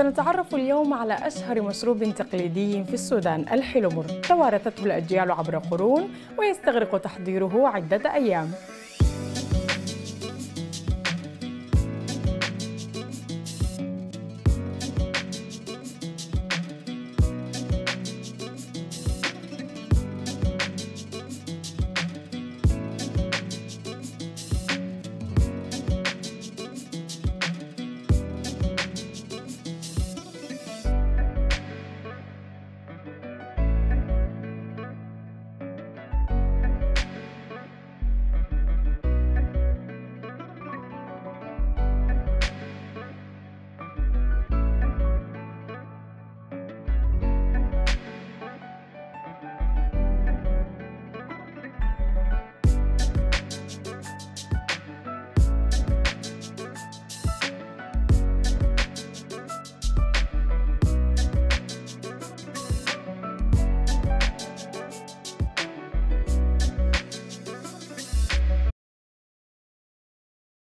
سنتعرف اليوم على أشهر مشروب تقليدي في السودان الحلمر توارثته الأجيال عبر قرون ويستغرق تحضيره عدة أيام.